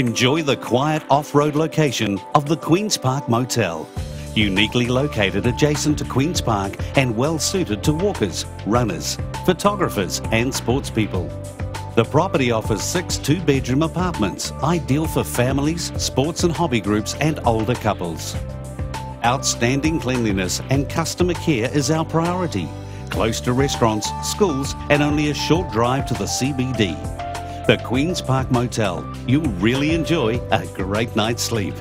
Enjoy the quiet off-road location of the Queen's Park Motel. Uniquely located adjacent to Queen's Park and well suited to walkers, runners, photographers and sports people. The property offers six two bedroom apartments, ideal for families, sports and hobby groups, and older couples. Outstanding cleanliness and customer care is our priority. Close to restaurants, schools, and only a short drive to the CBD. The Queen's Park Motel. You'll really enjoy a great night's sleep.